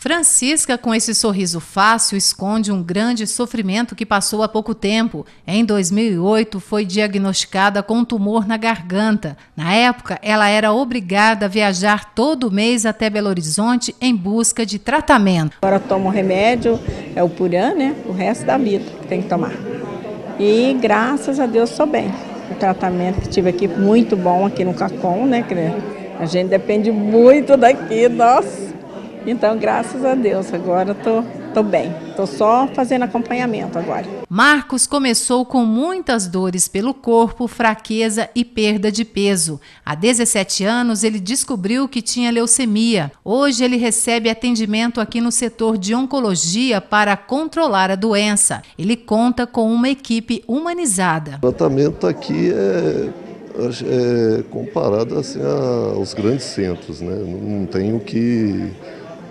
Francisca, com esse sorriso fácil, esconde um grande sofrimento que passou há pouco tempo. Em 2008, foi diagnosticada com um tumor na garganta. Na época, ela era obrigada a viajar todo mês até Belo Horizonte em busca de tratamento. Agora tomo remédio, é o Puran, né? O resto da vida que tem que tomar. E graças a Deus sou bem. O tratamento que tive aqui muito bom aqui no Cacom, né? A gente depende muito daqui, nossa. Então, graças a Deus, agora tô, tô bem. Tô só fazendo acompanhamento agora. Marcos começou com muitas dores pelo corpo, fraqueza e perda de peso. Há 17 anos, ele descobriu que tinha leucemia. Hoje, ele recebe atendimento aqui no setor de oncologia para controlar a doença. Ele conta com uma equipe humanizada. O tratamento aqui é é, comparado assim, aos grandes centros, né? não tem o que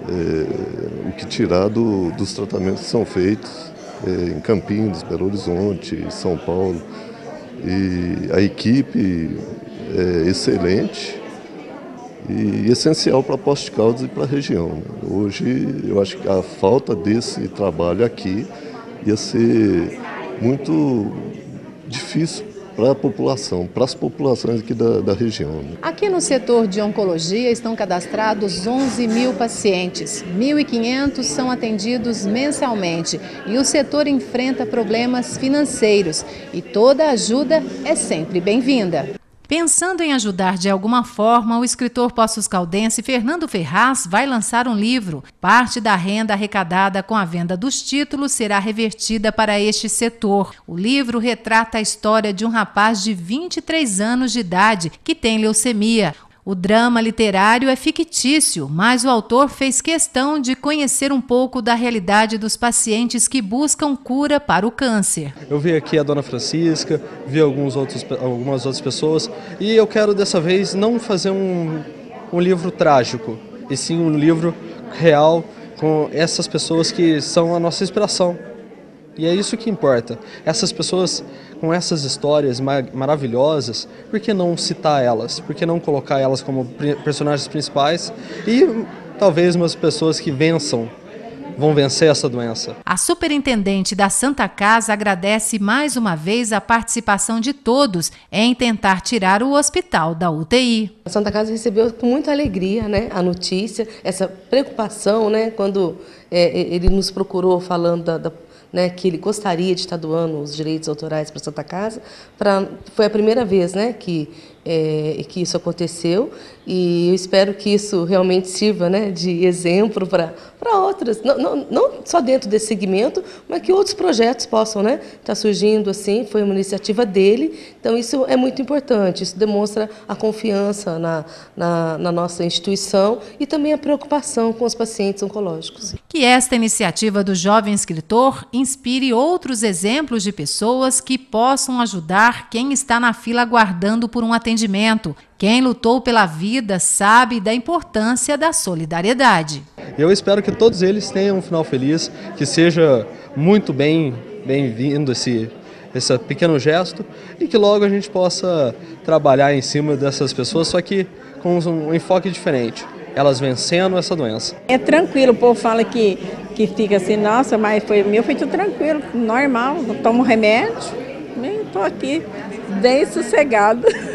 é, o que tirar do, dos tratamentos que são feitos é, em Campinas, Belo Horizonte, São Paulo. E a equipe é excelente e essencial para Posto de Caldas e para a região. Né? Hoje eu acho que a falta desse trabalho aqui ia ser muito difícil para a população, para as populações aqui da, da região. Né? Aqui no setor de oncologia estão cadastrados 11 mil pacientes, 1.500 são atendidos mensalmente e o setor enfrenta problemas financeiros e toda ajuda é sempre bem-vinda. Pensando em ajudar de alguma forma, o escritor Poços Caldense Fernando Ferraz vai lançar um livro. Parte da renda arrecadada com a venda dos títulos será revertida para este setor. O livro retrata a história de um rapaz de 23 anos de idade que tem leucemia. O drama literário é fictício, mas o autor fez questão de conhecer um pouco da realidade dos pacientes que buscam cura para o câncer. Eu vi aqui a dona Francisca, vi alguns outros, algumas outras pessoas e eu quero dessa vez não fazer um, um livro trágico, e sim um livro real com essas pessoas que são a nossa inspiração. E é isso que importa. Essas pessoas com essas histórias maravilhosas, por que não citar elas? Por que não colocar elas como personagens principais e talvez umas pessoas que vençam vão vencer essa doença. A superintendente da Santa Casa agradece mais uma vez a participação de todos em tentar tirar o hospital da UTI. A Santa Casa recebeu com muita alegria né, a notícia, essa preocupação, né, quando é, ele nos procurou falando da, da né, que ele gostaria de estar doando os direitos autorais para Santa Casa. Pra, foi a primeira vez né, que, é, que isso aconteceu e eu espero que isso realmente sirva né, de exemplo para outras, não, não, não, só dentro desse segmento, mas que outros projetos possam estar né, tá surgindo assim. Foi uma iniciativa dele, então isso é muito importante. Isso demonstra a confiança na, na, na nossa instituição e também a preocupação com os pacientes oncológicos. Que esta iniciativa do jovem escritor inspire outros exemplos de pessoas que possam ajudar quem está na fila aguardando por um atendimento. Quem lutou pela vida sabe da importância da solidariedade. Eu espero que todos eles tenham um final feliz, que seja muito bem bem-vindo esse esse pequeno gesto e que logo a gente possa trabalhar em cima dessas pessoas, só que com um enfoque diferente, elas vencendo essa doença. É tranquilo, o povo fala que, que fica assim, nossa, mas foi meu, foi tudo tranquilo, normal, tomo remédio, nem estou aqui bem sossegado.